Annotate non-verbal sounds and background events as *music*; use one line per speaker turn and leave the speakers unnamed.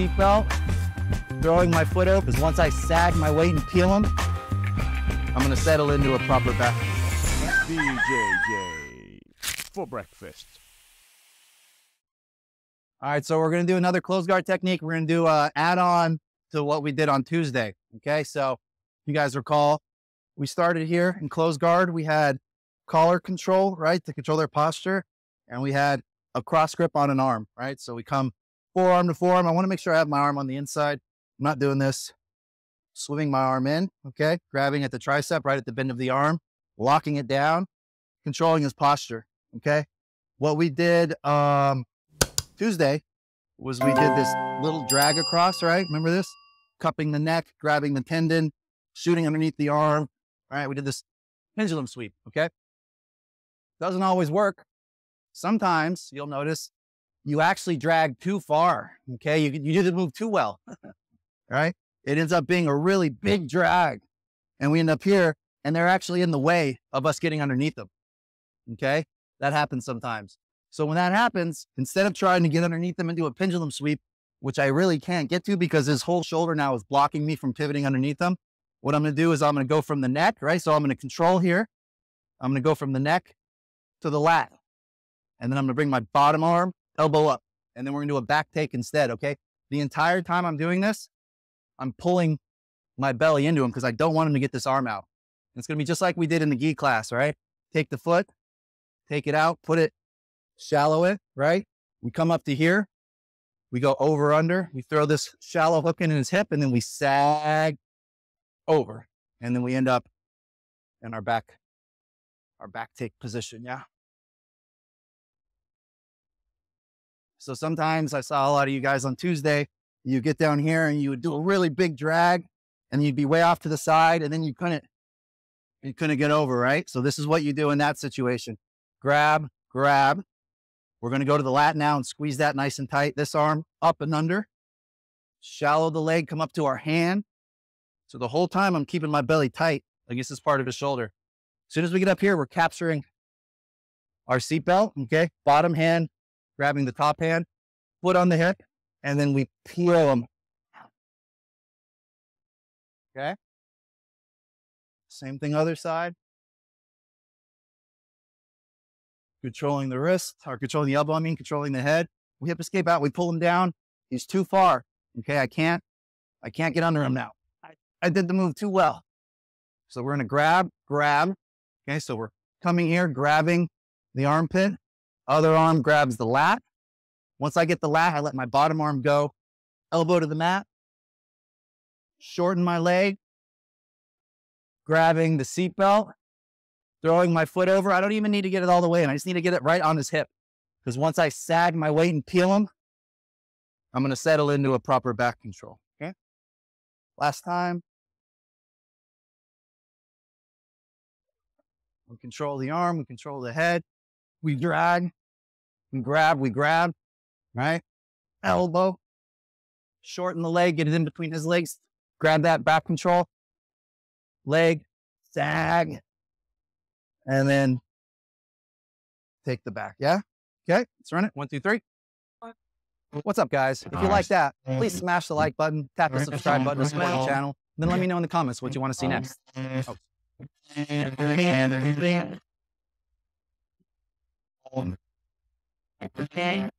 seatbelt, throwing my foot up, because once I sag my weight and peel them, I'm gonna settle into a proper back.
BJJ for breakfast.
All right, so we're gonna do another close guard technique. We're gonna do a add-on to what we did on Tuesday. Okay, so you guys recall, we started here in close guard. We had collar control, right, to control their posture, and we had a cross grip on an arm, right? So we come forearm to forearm. I want to make sure I have my arm on the inside. I'm not doing this. Swimming my arm in, okay, grabbing at the tricep, right at the bend of the arm, locking it down, controlling his posture, okay. What we did um, Tuesday was we did this little drag across, right? Remember this? Cupping the neck, grabbing the tendon, shooting underneath the arm. All right, we did this pendulum sweep, okay? Doesn't always work. Sometimes you'll notice you actually drag too far, okay? You, you do the move too well, *laughs* right? It ends up being a really big drag. And we end up here and they're actually in the way of us getting underneath them, okay? That happens sometimes. So when that happens, instead of trying to get underneath them and do a pendulum sweep, which I really can't get to because his whole shoulder now is blocking me from pivoting underneath them, what I'm going to do is I'm going to go from the neck, right? So I'm going to control here. I'm going to go from the neck to the lat. And then I'm going to bring my bottom arm, elbow up. And then we're to do a back take instead, okay? The entire time I'm doing this, I'm pulling my belly into him because I don't want him to get this arm out. It's going to be just like we did in the gi class, right? Take the foot, take it out, put it shallow it, right? We come up to here. We go over under. We throw this shallow hook in his hip and then we sag over. And then we end up in our back, our back take position. Yeah. So sometimes I saw a lot of you guys on Tuesday, you get down here and you would do a really big drag and you'd be way off to the side and then you couldn't, you couldn't get over, right? So this is what you do in that situation. Grab, grab, we're going to go to the lat now and squeeze that nice and tight. This arm up and under. Shallow the leg, come up to our hand. So the whole time I'm keeping my belly tight against this part of his shoulder. As soon as we get up here, we're capturing our seatbelt. Okay. Bottom hand, grabbing the top hand, foot on the hip, and then we peel them. Okay. Same thing, other side. controlling the wrist or controlling the elbow, I mean, controlling the head. We hip escape out. We pull him down. He's too far. Okay. I can't, I can't get under him now. I, I did the move too well. So we're going to grab, grab. Okay. So we're coming here, grabbing the armpit. Other arm grabs the lat. Once I get the lat, I let my bottom arm go, elbow to the mat, shorten my leg, grabbing the seatbelt, throwing my foot over. I don't even need to get it all the way in. I just need to get it right on his hip. Because once I sag my weight and peel him, I'm going to settle into a proper back control. Okay. Last time. We control the arm, we control the head, we drag, we grab, we grab, right? Elbow, shorten the leg, get it in between his legs, grab that back control, leg, sag, and then take the back. Yeah? Okay, let's run it. One, two, three. What's up, guys? If you like that, please smash the like button, tap the subscribe button to support the channel. Then let me know in the comments what you want to see next. Oh. Okay.